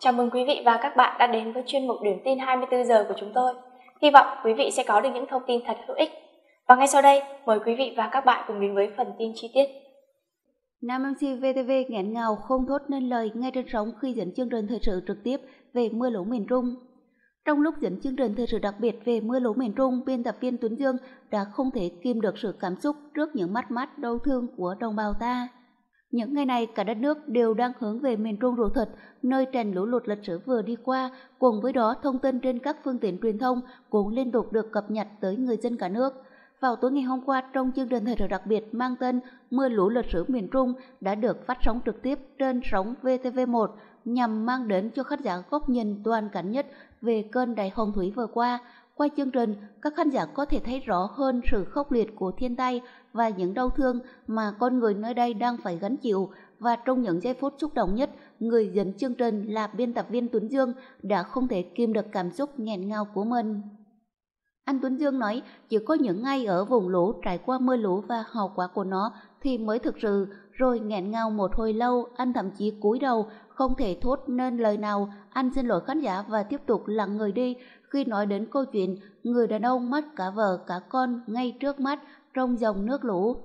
Chào mừng quý vị và các bạn đã đến với chuyên mục điểm tin 24 giờ của chúng tôi. Hy vọng quý vị sẽ có được những thông tin thật hữu ích. Và ngay sau đây, mời quý vị và các bạn cùng đến với phần tin chi tiết. Nam MC VTV nghẹn ngào không thốt nên lời ngay trên sóng khi dẫn chương trình thời sự trực tiếp về mưa lũ miền Trung. Trong lúc dẫn chương trình thời sự đặc biệt về mưa lũ miền Trung, biên tập viên Tuấn Dương đã không thể kìm được sự cảm xúc trước những mắt mắt đau thương của đồng bào ta. Những ngày này cả đất nước đều đang hướng về miền Trung ruột thịt, nơi trận lũ lụt lịch sử vừa đi qua, cùng với đó thông tin trên các phương tiện truyền thông cũng liên tục được cập nhật tới người dân cả nước. Vào tối ngày hôm qua trong chương trình thời sự đặc biệt mang tên Mưa lũ lịch sử miền Trung đã được phát sóng trực tiếp trên sóng VTV1 nhằm mang đến cho khán giả góc nhìn toàn cảnh nhất về cơn đại hồng thủy vừa qua. Qua chương trình, các khán giả có thể thấy rõ hơn sự khốc liệt của thiên tai và những đau thương mà con người nơi đây đang phải gánh chịu và trong những giây phút xúc động nhất, người dẫn chương trình là biên tập viên Tuấn Dương đã không thể kiềm được cảm xúc nghẹn ngào của mình. Anh Tuấn Dương nói chỉ có những ngày ở vùng lũ trải qua mưa lũ và hậu quả của nó thì mới thực sự rồi nghẹn ngào một hồi lâu anh thậm chí cúi đầu không thể thốt nên lời nào anh xin lỗi khán giả và tiếp tục lặng người đi khi nói đến câu chuyện, người đàn ông mất cả vợ, cả con ngay trước mắt, trong dòng nước lũ.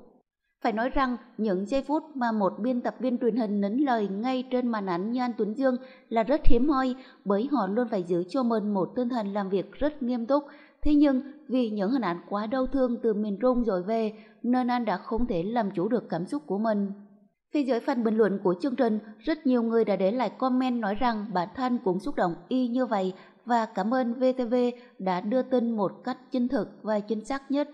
Phải nói rằng, những giây phút mà một biên tập viên truyền hình nín lời ngay trên màn ảnh như anh Tuấn Dương là rất hiếm hoi, bởi họ luôn phải giữ cho mình một tinh thần làm việc rất nghiêm túc. Thế nhưng, vì những hình ảnh quá đau thương từ miền Trung rồi về, nên anh đã không thể làm chủ được cảm xúc của mình. Phía dưới phần bình luận của chương trình, rất nhiều người đã để lại comment nói rằng bản thân cũng xúc động y như vậy và cảm ơn VTV đã đưa tin một cách chân thực và chính xác nhất.